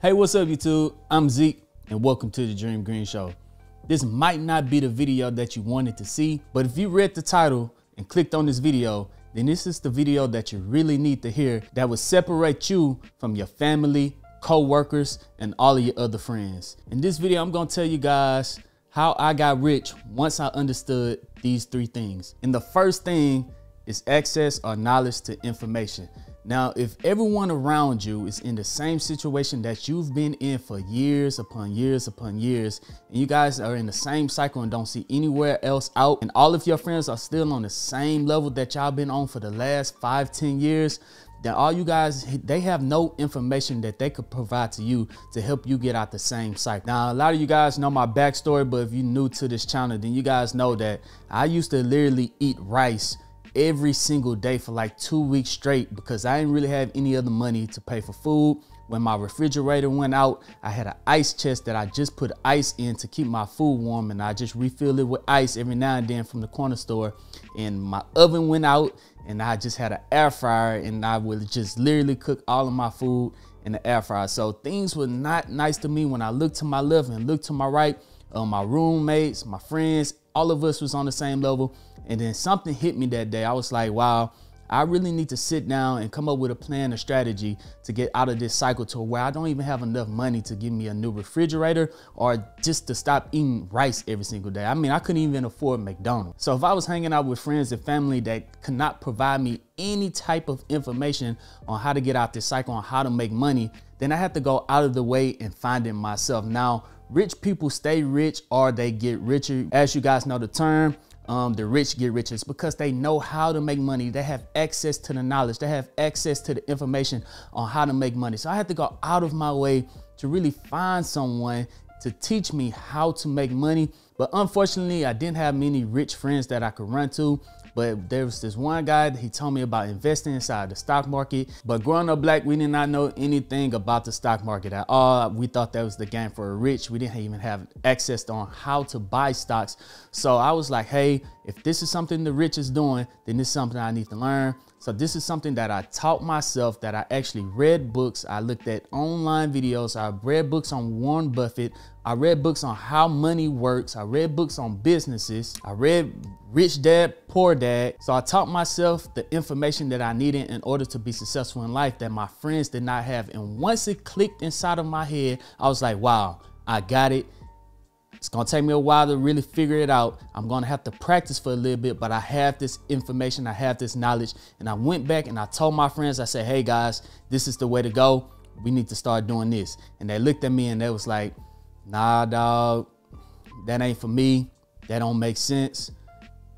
Hey, what's up, YouTube? I'm Zeke, and welcome to the Dream Green Show. This might not be the video that you wanted to see, but if you read the title and clicked on this video, then this is the video that you really need to hear that will separate you from your family, co-workers, and all of your other friends. In this video, I'm gonna tell you guys how I got rich once I understood these three things. And the first thing is access or knowledge to information. Now, if everyone around you is in the same situation that you've been in for years upon years upon years, and you guys are in the same cycle and don't see anywhere else out, and all of your friends are still on the same level that y'all been on for the last five, ten years, then all you guys, they have no information that they could provide to you to help you get out the same cycle. Now, a lot of you guys know my backstory, but if you're new to this channel, then you guys know that I used to literally eat rice every single day for like two weeks straight because I didn't really have any other money to pay for food. When my refrigerator went out, I had an ice chest that I just put ice in to keep my food warm and I just refill it with ice every now and then from the corner store. And my oven went out and I just had an air fryer and I would just literally cook all of my food in the air fryer. So things were not nice to me when I looked to my left and looked to my right. Uh, my roommates, my friends, all of us was on the same level. And then something hit me that day. I was like, wow, I really need to sit down and come up with a plan, a strategy to get out of this cycle to where I don't even have enough money to give me a new refrigerator or just to stop eating rice every single day. I mean, I couldn't even afford McDonald's. So if I was hanging out with friends and family that could not provide me any type of information on how to get out this cycle, on how to make money, then I had to go out of the way and find it myself. Now, rich people stay rich or they get richer. As you guys know the term, um, the rich get richer. It's because they know how to make money. They have access to the knowledge. They have access to the information on how to make money. So I had to go out of my way to really find someone to teach me how to make money. But unfortunately, I didn't have many rich friends that I could run to. But there was this one guy, that he told me about investing inside the stock market. But growing up black, we did not know anything about the stock market at all. We thought that was the game for the rich. We didn't even have access on how to buy stocks. So I was like, hey, if this is something the rich is doing, then is something I need to learn. So this is something that I taught myself that I actually read books. I looked at online videos. I read books on Warren Buffett. I read books on how money works. I read books on businesses. I read Rich Dad, Poor Dad. So I taught myself the information that I needed in order to be successful in life that my friends did not have. And once it clicked inside of my head, I was like, wow, I got it. It's gonna take me a while to really figure it out. I'm gonna have to practice for a little bit, but I have this information, I have this knowledge. And I went back and I told my friends, I said, hey guys, this is the way to go. We need to start doing this. And they looked at me and they was like, nah, dog, that ain't for me. That don't make sense.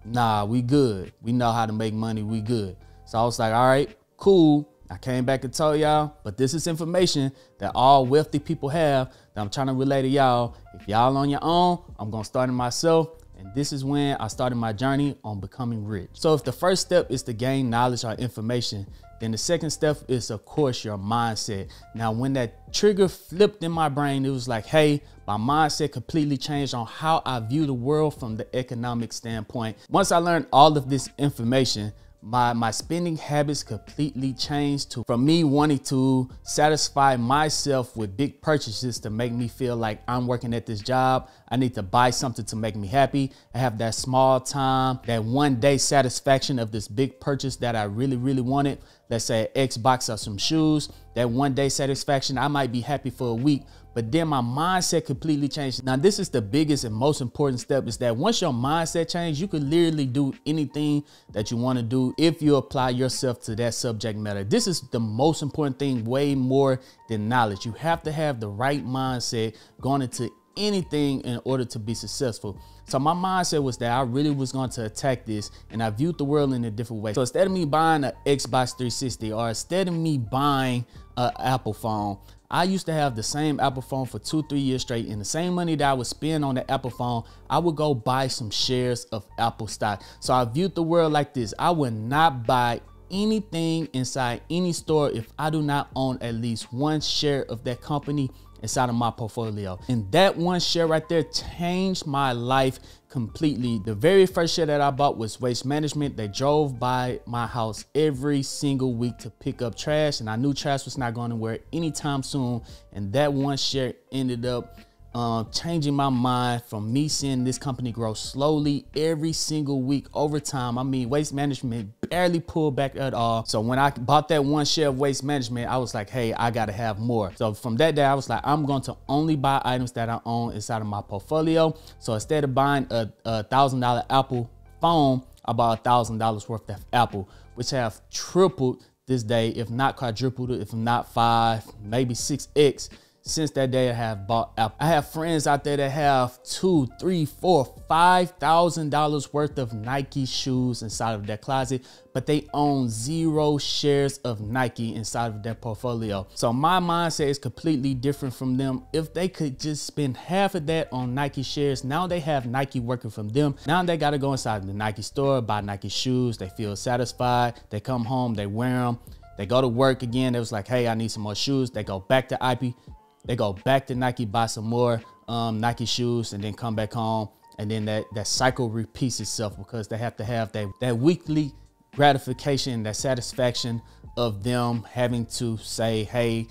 Nah, we good. We know how to make money. We good. So I was like, all right, cool. I came back and told y'all, but this is information that all wealthy people have that I'm trying to relay to y'all. If y'all on your own, I'm gonna start it myself. And this is when I started my journey on becoming rich. So if the first step is to gain knowledge or information, then the second step is of course your mindset. Now when that trigger flipped in my brain, it was like, hey, my mindset completely changed on how I view the world from the economic standpoint. Once I learned all of this information, my my spending habits completely changed to from me wanting to satisfy myself with big purchases to make me feel like I'm working at this job. I need to buy something to make me happy. I have that small time, that one day satisfaction of this big purchase that I really, really wanted. Let's say Xbox or some shoes. That one day satisfaction, I might be happy for a week, but then my mindset completely changed. Now, this is the biggest and most important step is that once your mindset changes, you can literally do anything that you want to do if you apply yourself to that subject matter. This is the most important thing, way more than knowledge. You have to have the right mindset going into anything in order to be successful. So my mindset was that I really was going to attack this and I viewed the world in a different way. So instead of me buying an Xbox 360 or instead of me buying an Apple phone, I used to have the same Apple phone for two, three years straight, and the same money that I would spend on the Apple phone, I would go buy some shares of Apple stock. So I viewed the world like this. I would not buy anything inside any store if I do not own at least one share of that company inside of my portfolio. And that one share right there changed my life completely. The very first share that I bought was Waste Management. They drove by my house every single week to pick up trash, and I knew trash was not going anywhere anytime soon. And that one share ended up uh, changing my mind from me seeing this company grow slowly every single week over time. I mean, waste management barely pulled back at all. So when I bought that one share of waste management, I was like, hey, I gotta have more. So from that day, I was like, I'm going to only buy items that I own inside of my portfolio. So instead of buying a, a thousand dollar Apple phone, I bought a thousand dollars worth of Apple, which have tripled this day, if not quadrupled, if not five, maybe six X since that day I have bought Apple. I have friends out there that have two, three, four, five thousand dollars worth of Nike shoes inside of their closet, but they own zero shares of Nike inside of their portfolio. So my mindset is completely different from them. If they could just spend half of that on Nike shares, now they have Nike working from them. Now they got to go inside the Nike store, buy Nike shoes. They feel satisfied. They come home, they wear them. They go to work again. They was like, hey, I need some more shoes. They go back to IP they go back to Nike, buy some more um, Nike shoes, and then come back home. And then that, that cycle repeats itself because they have to have that, that weekly gratification, that satisfaction of them having to say, hey,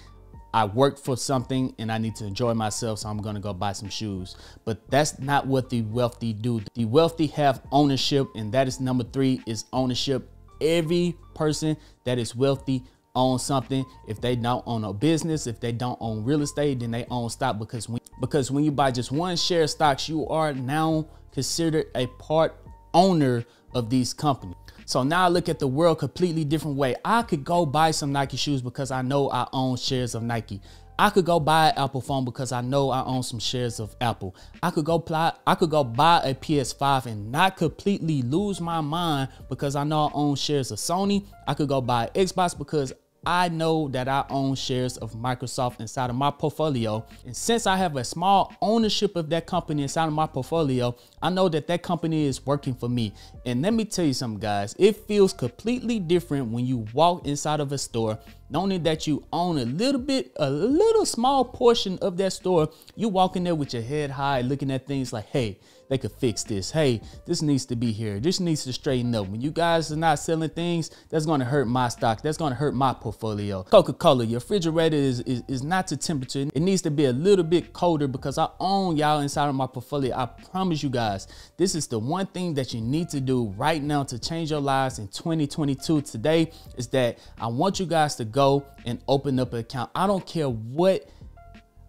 I worked for something and I need to enjoy myself, so I'm gonna go buy some shoes. But that's not what the wealthy do. The wealthy have ownership, and that is number three is ownership. Every person that is wealthy own something. If they don't own a business, if they don't own real estate, then they own stock because when because when you buy just one share of stocks, you are now considered a part owner of these companies. So now I look at the world completely different way. I could go buy some Nike shoes because I know I own shares of Nike. I could go buy an Apple phone because I know I own some shares of Apple. I could go play, I could go buy a PS5 and not completely lose my mind because I know I own shares of Sony. I could go buy Xbox because I know that I own shares of Microsoft inside of my portfolio. And since I have a small ownership of that company inside of my portfolio, I know that that company is working for me. And let me tell you something, guys, it feels completely different when you walk inside of a store, knowing that you own a little bit, a little small portion of that store. You walk in there with your head high, looking at things like, hey, they could fix this. Hey, this needs to be here. This needs to straighten up. When you guys are not selling things, that's going to hurt my stock. That's going to hurt my portfolio. Coca-Cola, your refrigerator is, is, is not to temperature. It needs to be a little bit colder because I own y'all inside of my portfolio. I promise you guys, this is the one thing that you need to do right now to change your lives in 2022 today is that I want you guys to go and open up an account. I don't care what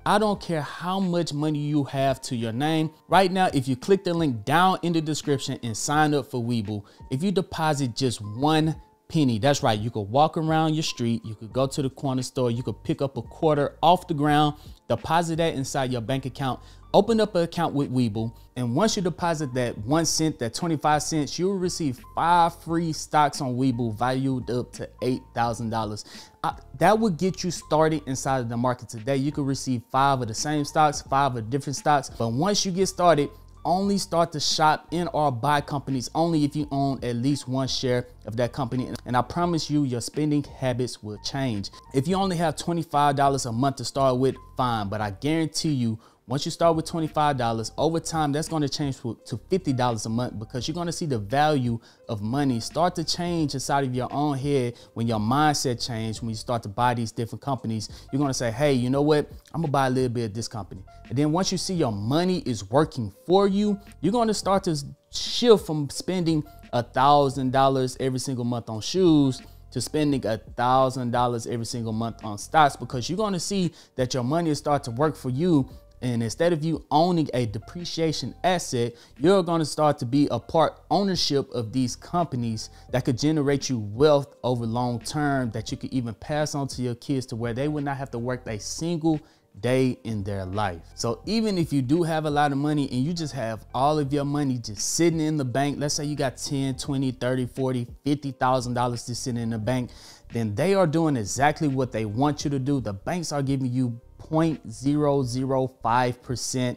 I don't care how much money you have to your name. Right now, if you click the link down in the description and sign up for Webull, if you deposit just one penny, that's right, you could walk around your street, you could go to the corner store, you could pick up a quarter off the ground, deposit that inside your bank account open up an account with Webull, and once you deposit that one cent, that 25 cents, you will receive five free stocks on Webull valued up to $8,000. Uh, that would get you started inside of the market today. You could receive five of the same stocks, five of different stocks, but once you get started, only start to shop in or buy companies only if you own at least one share of that company. And I promise you, your spending habits will change. If you only have $25 a month to start with, fine. But I guarantee you, once you start with $25, over time, that's going to change to $50 a month because you're going to see the value of money start to change inside of your own head when your mindset change, when you start to buy these different companies. You're going to say, hey, you know what? I'm to buy a little bit of this company. And then once you see your money is working for you, you're going to start to shift from spending a $1,000 every single month on shoes to spending a thousand dollars every single month on stocks because you're going to see that your money will start to work for you and instead of you owning a depreciation asset, you're going to start to be a part ownership of these companies that could generate you wealth over long term that you could even pass on to your kids to where they would not have to work a single day in their life. So even if you do have a lot of money and you just have all of your money just sitting in the bank, let's say you got 10, 20, 30, 40, $50,000 just sitting in the bank, then they are doing exactly what they want you to do. The banks are giving you 0.005%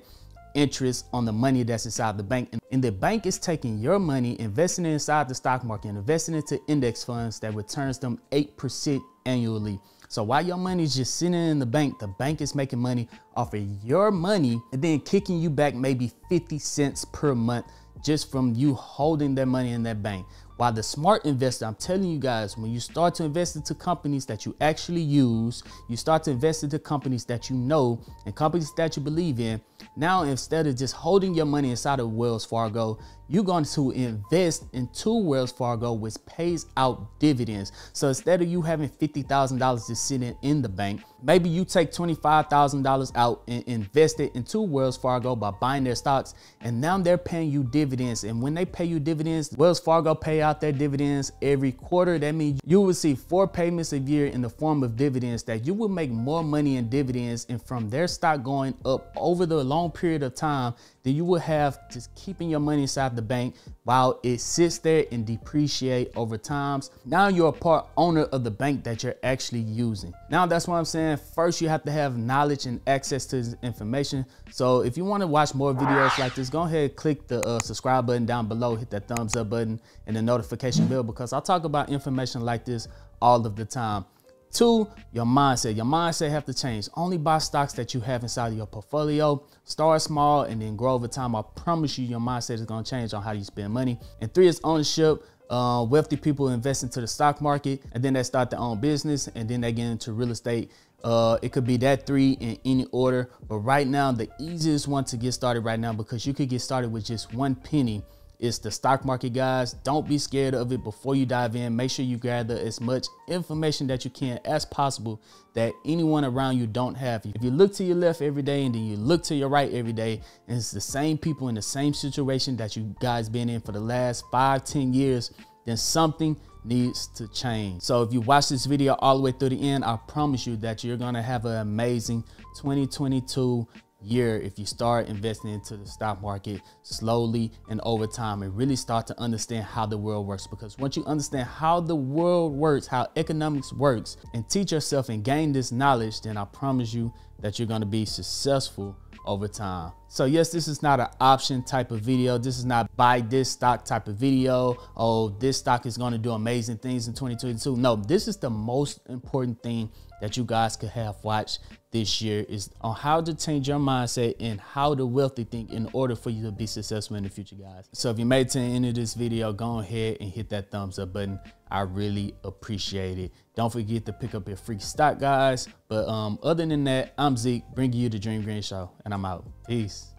interest on the money that's inside the bank. And the bank is taking your money, investing it inside the stock market, investing into index funds that returns them 8% annually. So while your money is just sitting in the bank, the bank is making money off of your money and then kicking you back maybe 50 cents per month just from you holding that money in that bank. While the smart investor, I'm telling you guys, when you start to invest into companies that you actually use, you start to invest into companies that you know and companies that you believe in. Now, instead of just holding your money inside of Wells Fargo, you're going to invest into Wells Fargo, which pays out dividends. So instead of you having $50,000 just sitting in the bank, maybe you take $25,000 out and invest it into Wells Fargo by buying their stocks. And now they're paying you dividends. And when they pay you dividends, Wells Fargo pay out their dividends every quarter. That means you will see four payments a year in the form of dividends that you will make more money in dividends and from their stock going up over the long period of time then you will have just keeping your money inside the bank while it sits there and depreciate over times. Now you're a part owner of the bank that you're actually using. Now that's what I'm saying. First, you have to have knowledge and access to information. So if you want to watch more videos like this, go ahead, click the uh, subscribe button down below, hit that thumbs up button and the notification bell because I talk about information like this all of the time. Two, your mindset. Your mindset have to change. Only buy stocks that you have inside of your portfolio. Start small and then grow over time. I promise you, your mindset is going to change on how you spend money. And three is ownership. Uh, wealthy people invest into the stock market and then they start their own business and then they get into real estate. Uh, it could be that three in any order. But right now, the easiest one to get started right now because you could get started with just one penny it's the stock market, guys. Don't be scared of it before you dive in. Make sure you gather as much information that you can as possible that anyone around you don't have. If you look to your left every day and then you look to your right every day, and it's the same people in the same situation that you guys been in for the last five, ten years, then something needs to change. So if you watch this video all the way through the end, I promise you that you're gonna have an amazing 2022 year if you start investing into the stock market slowly and over time and really start to understand how the world works. Because once you understand how the world works how economics works and teach yourself and gain this knowledge then i promise you that you're going to be successful over time so yes this is not an option type of video this is not buy this stock type of video oh this stock is going to do amazing things in 2022 no this is the most important thing that you guys could have watched this year is on how to change your mindset and how to wealthy think in order for you to be successful in the future, guys. So if you made it to the end of this video, go ahead and hit that thumbs up button. I really appreciate it. Don't forget to pick up your free stock, guys. But um, other than that, I'm Zeke, bringing you the Dream Green Show, and I'm out. Peace.